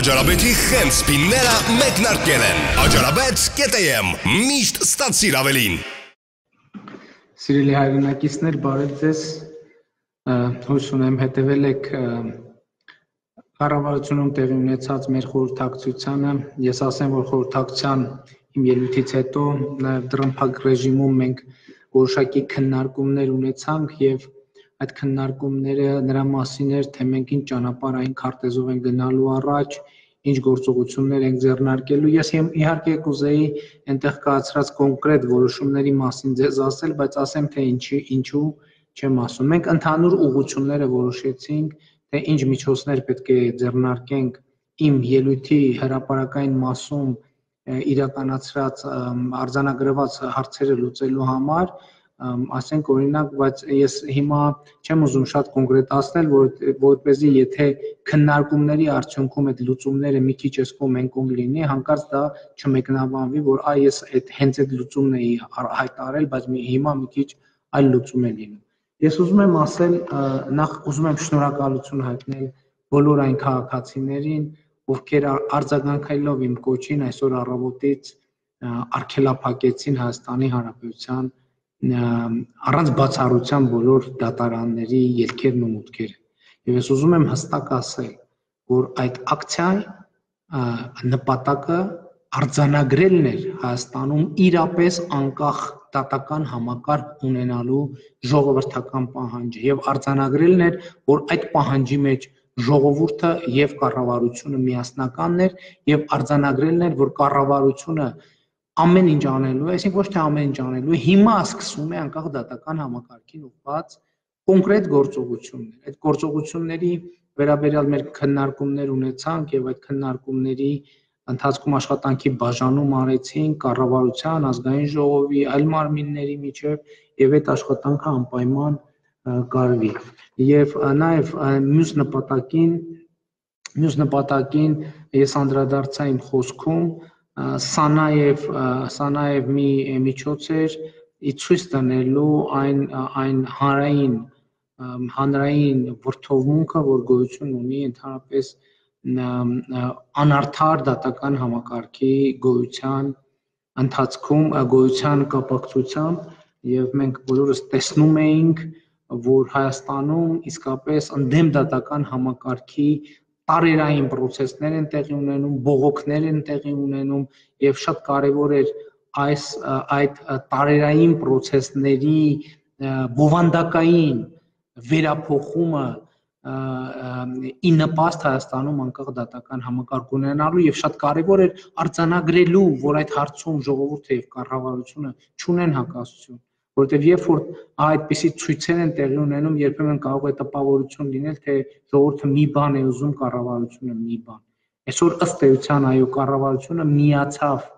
Աջարաբեթի խենց սպինները մեկնարկել են։ Աջարաբեթ.am միշտ ստացիր ավելին։ Սիրելի հայրենակիցներ, բարև ձեզ։ Հույս ունեմ հետևել եք կառավարությունում տեղի ունեցած մեր խորհրդակցությանը։ Ես ասեմ, որ խորհրդակցության իմ ելույթից հետո նաև դրամփակ ռեժիմում մենք որոշակի քննարկումներ ունեցանք եւ այդ քննարկումները նրա մասին էր, թե մենք ինչ ճանապարհային քարտեզով ենք գնալու առաջ, ինչ գործողություններ ենք ձեռնարկելու։ Ես իհարկե կուզեի այնտեղ կայացրած կոնկրետ որոշումների մասին ձեզ ասել, բայց ասեմ թե ինչի ինչու չեմ ասում։ Մենք ընդհանուր ուղղությունները որոշեցինք, թե ինչ միջոցներ պետք է ձեռնարկենք իմ ելույթի հրապարակային մասում իրականացրած արձանագրված հարցերը լուծելու համար ասենք օրինակ, բայց ես հիմա չեմ ուզում շատ կոնկրետացնել, որ որպեսզի եթե քննարկումների արդյունքում այդ լուծումները մի քիչ էս կողմ են կողմ լինի, հանկարծ դա չմեկնաբանվի, որ այ ես այդ հենց այդ լուծումն էի հայտարարել, բայց մի հիմա մի քիչ այլ լուծում է լինում։ Ես ուզում եմ ասել, նախ ուզում եմ շնորհակալություն հայտնել բոլոր այն քաղաքացիներին, ովքեր արձագանքելով իմ կոչին այսօր առավոտից արգելափակեցին Հայաստանի Հանրապետության առանց բացառության բոլոր դատարանների ելքերն ու մուտքերը։ Եվ ես ուզում եմ հստակ ասել, որ այդ ակցիայի նպատակը արձանագրելն էր Հայաստանում իրապես անկախ դատական համակարգ ունենալու ժողովրդական պահանջը եւ արձանագրելն էր, որ այդ պահանջի մեջ ժողովուրդը եւ կառավարությունը միասնականն էր եւ արձանագրելն էր, որ կառավարությունը ամեն ինչ անելու է, այսինքն ոչ թե ամեն ինչ անելու է, հիմա սկսում է անկախ դատական համակարգին ուղղված կոնկրետ գործողություններ։ Այդ գործողությունների վերաբերյալ մեր քննարկումներ ունեցանք եւ այդ քննարկումների ընթացքում աշխատանքի բաժանում արեցին կառավարության, ազգային ժողովի, այլ մարմինների միջև եւ այդ աշխատանքը անպայման կարվի։ Եվ նաեւ մյուս նպատակին մյուս նպատակին ես անդրադարձա իմ խոսքում Սա նաև սա նաև մի միջոց էր ցույց տանելու այն այն հանրային հանրային վրթովմունքը, որ գոյություն ունի ընդհանրապես անարդար դատական համակարգի գոյության ընթացքում գոյության կապակցությամբ եւ մենք բոլորս տեսնում էինք որ Հայաստանում իսկապես ընդդեմ դատական համակարգի տարերային process-ներ են տեղի ունենում, բողոքներ են տեղի ունենում եւ շատ կարեւոր էր այս այդ տարերային process-ների բովանդակային վերափոխումը ի նպաստ Հայաստանում անկախ դատական համակարգ ունենալու եւ շատ կարեւոր էր արձանագրելու, որ այդ հարցում ժողովուրդը եւ կառավարությունը ճունեն հակասություն որովհետև երբ որ այդպիսի ցույցեր են տեղի ունենում, երբեմն կարող է տպավորություն լինել, թե ժողովուրդը մի բան է ուզում, կառավարությունը մի բան։ Այսօր ըստ էության այո կառավարությունը միացավ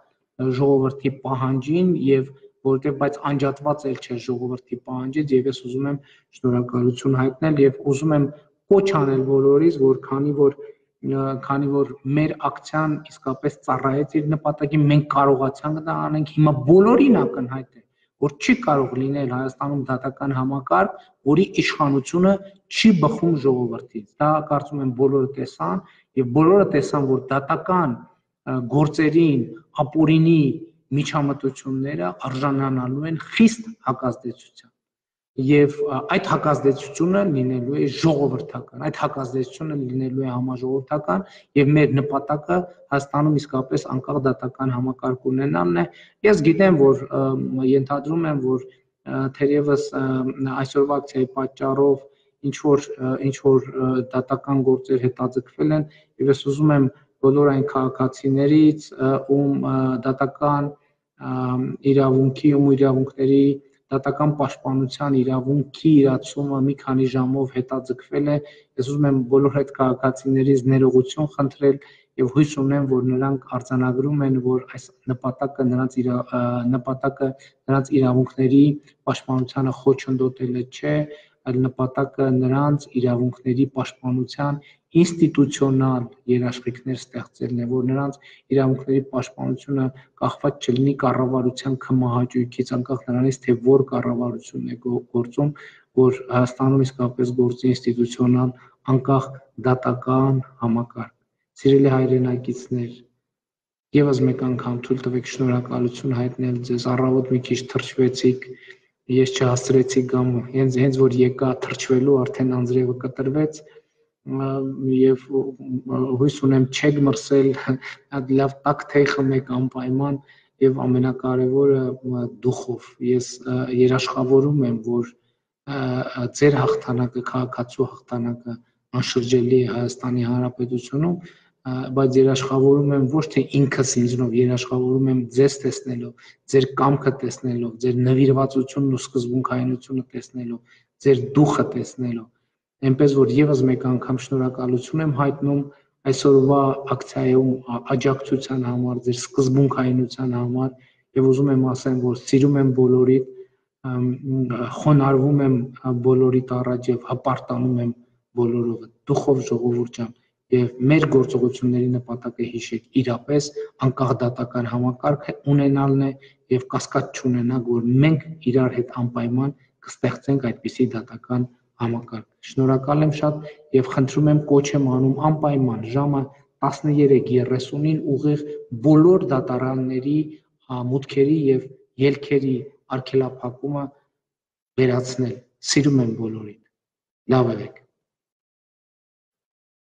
ժողովրդի պահանջին եւ որովհետեւ բայց անջատված էլ չէ ժողովրդի պահանջից եւ ես ուզում եմ շնորհակալություն հայտնել եւ ուզում եմ կոչ անել բոլորիս, որ քանի որ քանի որ մեր ակցիան իսկապես ծառայեց իր նպատակին, մենք կարողացանք դա անենք, հիմա բոլորին ակնհայտ է, որ չի կարող լինել Հայաստանում դատական համակարգ, որի իշխանությունը չի բխում ժողովրդից։ Դա կարծում եմ բոլորը տեսան եւ բոլորը տեսան, որ դատական գործերին ապօրինի միջամտությունները արժանանալու են խիստ հակազդեցության եւ այդ հակազդեցությունը լինելու է ժողովրդական այդ հակազդեցությունը լինելու է համաժողովրդական եւ մեր նպատակը Հայաստանում իսկապես անկախ դատական համակարգ ունենալն է ես գիտեմ որ ենթադրում եմ որ թերևս այսօրվա ակցիայի պատճառով ինչ որ ինչ որ դատական գործեր հետաձգվել են եւ ես ուզում եմ բոլոր այն քաղաքացիներից ում դատական իրավունքի ու իրավունքների դատական պաշտպանության իրավունքի իրացումը մի քանի ժամով հետաձգվել է ես ուզում եմ բոլոր այդ քաղաքացիներից ներողություն խնդրել եւ հույս ունեմ որ նրանք արձանագրում են որ այս նպատակը նրանց իր նպատակը նրանց իրավունքների պաշտպանությանը խոչընդոտելը չէ այլ նպատակը նրանց իրավունքների պաշտպանության ինստիտուցիոնալ երաշխիքներ ստեղծելն է, որ նրանց իրավունքների պաշտպանությունը կախված չլինի կառավարության կմահաճույքից, անկախ նրանից, թե որ կառավարությունն է գործում, որ Հայաստանում իսկապես գործի ինստիտուցիոնալ անկախ դատական համակարգ։ Սիրելի հայրենակիցներ, Եվս մեկ անգամ թույլ տվեք շնորհակալություն հայտնել ձեզ։ Առավոտ մի քիչ թրջվեցիք, ես չհասցրեցի կամ հենց հենց որ եկա թրջվելու արդեն անձրևը կտրվեց եւ հույս ունեմ չեք մրսել, այդ լավ տակ թեյ խմեք անպայման եւ ամենակարևորը դուխով։ Ես երաշխավորում եմ, որ ձեր հաղթանակը, քաղաքացու հաղթանակը անշրջելի է Հայաստանի Հանրապետությունում բայց երաշխավորում եմ ոչ թե ինքս ինձնով, երաշխավորում եմ ձեզ տեսնելով, ձեր կամքը տեսնելով, ձեր նվիրվածությունն ու սկզբունքայինությունը տեսնելով, ձեր դուխը տեսնելով։ Էնպես որ եւս մեկ անգամ շնորհակալություն եմ հայտնում այսօրվա ակցիայում աջակցության համար, ձեր սկզբունքայինության համար եւ ուզում եմ ասեմ, որ սիրում եմ բոլորիդ, խոնարհվում եմ բոլորիդ առաջ եւ հպարտանում եմ բոլորովը։ Դուխով ժողովուրդ ջան եւ մեր գործողությունների նպատակը հիշեք իրապես անկախ դատական համակարգ ունենալն է եւ կասկած չունենալ որ մենք իրար հետ անպայման կստեղծենք այդպիսի դատական համակարգ։ Շնորհակալ եմ շատ եւ խնդրում եմ կոչ եմ անում անպայման ժամը 13:30-ին ուղիղ բոլոր դատարանների մուտքերի եւ ելքերի արգելափակումը վերացնել։ Սիրում եմ բոլորին։ Լավ եղեք։